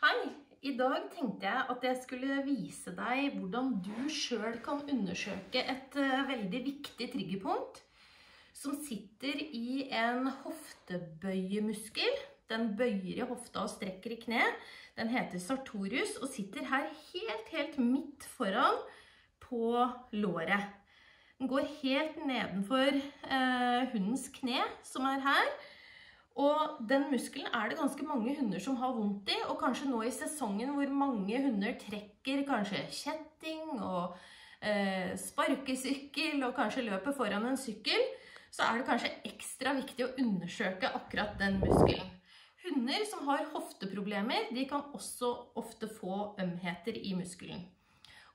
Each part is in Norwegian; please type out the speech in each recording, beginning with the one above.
Hei! I dag tenkte jeg at jeg skulle vise deg hvordan du sjøl kan undersøke et uh, veldig viktig triggerpunkt som sitter i en hoftebøyemuskel. Den bøyer i hofta og strekker i kne. Den heter sartorius og sitter her helt, helt midt foran på låret. Den går helt nedenfor eh, hundens kne, som er her. Og den muskelen er det ganske mange hunder som har vondt i, og kanskje nå i sesongen hvor mange hunder trekker kanskje kjetting og eh, sparkesykkel og kanskje løper foran en sykkel, så er det kanskje ekstra viktig å undersøke akkurat den muskelen. Hunder som har hofteproblemer, de kan også ofte få ømheter i muskelen.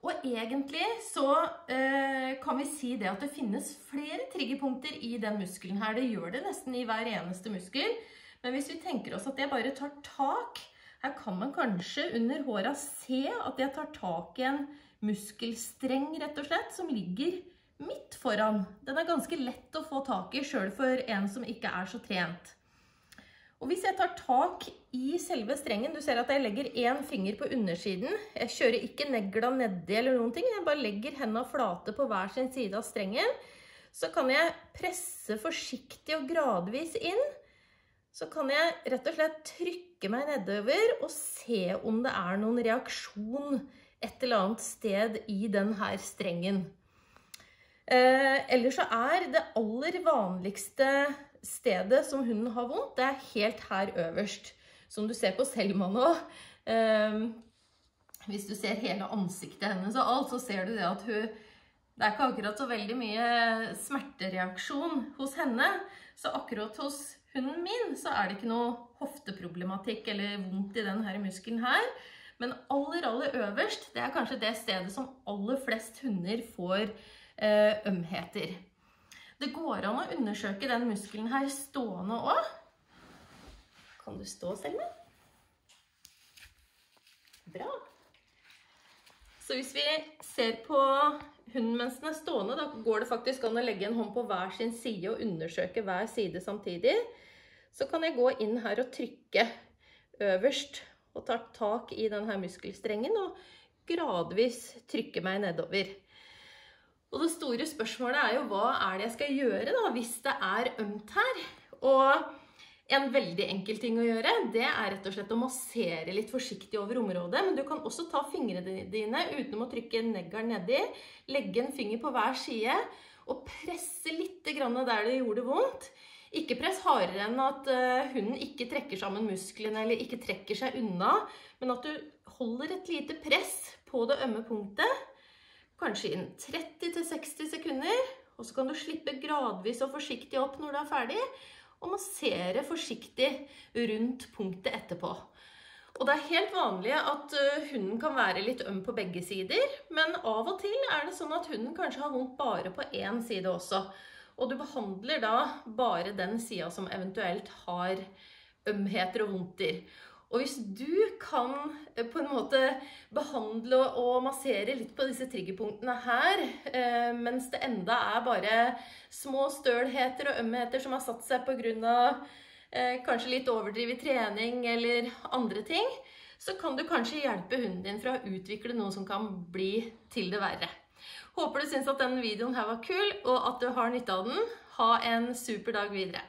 Og egentlig så eh, kan vi si det at det finnes flere triggerpunkter i den muskelen her. Det gjør det nesten i hver eneste muskel. Men hvis vi tenker oss at jeg bare tar tak, her kan man kanskje under håret se at jeg tar tak i en muskelstreng rett og slett, som ligger midt foran. Den er ganske lett å få tak i selv for en som ikke er så trent. Og hvis jeg tar tak i selve strengen, du ser at jeg legger en finger på undersiden, jeg kjører ikke negla nedi eller noen ting, jeg bare legger hendene flate på hver sin side av strengen, så kan jeg presse forsiktig og gradvis inn, så kan jeg rett og slett trykke meg nedover og se om det er noen reaksjon et eller annet sted i denne strengen. Eh, ellers så er det aller vanligste stedet som hunden har vondt, det er helt her øverst. Som du ser på Selma nå. Um, hvis du ser hele ansiktet hennes og alt, så ser du det at hun Det er ikke akkurat så veldig mye smertereaksjon hos henne. Så akkurat hos hunden min så er det ikke noe hofteproblematikk eller vondt i denne muskelen her. Men aller, aller øverst, det er kanskje det stedet som aller flest hunder får eh, ømheter. Det går an å undersøke den muskelen her stående også. Kan du stå, Selma? Bra. Så hvis vi ser på hunden mens den er stående, da går det faktisk an å legge en hånd på hver sin side og undersøke hver side samtidig. Så kan jeg gå inn her og trykke øverst og ta tak i denne muskelstrengen og gradvis trykke meg nedover. Og det store spørsmålet er jo hva er det jeg skal gjøre da, hvis det er ømt her? Og en veldig enkel ting å gjøre, det er rett og slett å massere litt forsiktig over området. Men du kan også ta fingrene dine uten å trykke neggeren nedi. Legge en finger på hver side og presse litt der det gjorde vondt. Ikke press hardere enn at uh, hunden ikke trekker sammen musklene eller ikke trekker seg unna, men at du holder et lite press på det ømme punktet kanskje inn 30-60 sekunder, og så kan du slippe gradvis og forsiktig opp når du er ferdig, og massere forsiktig rundt punktet etterpå. Og det er helt vanlig at øh, hunden kan være litt øm på begge sider, men av og til er det sånn at hunden kanskje har vondt bare på én side også. Og du behandler da bare den sida som eventuelt har ømheter og vondter. Og hvis du kan eh, på en måte behandle og massere litt på disse triggerpunktene her, eh, mens det enda er bare små stølheter og ømheter som har satt seg av eh, kanskje litt overdrevet trening eller andre ting, så kan du kanskje hjelpe hunden din fra å utvikle noe som kan bli til det verre. Håper du syns at denne videoen her var kul, og at du har nytte av den. Ha en super dag videre.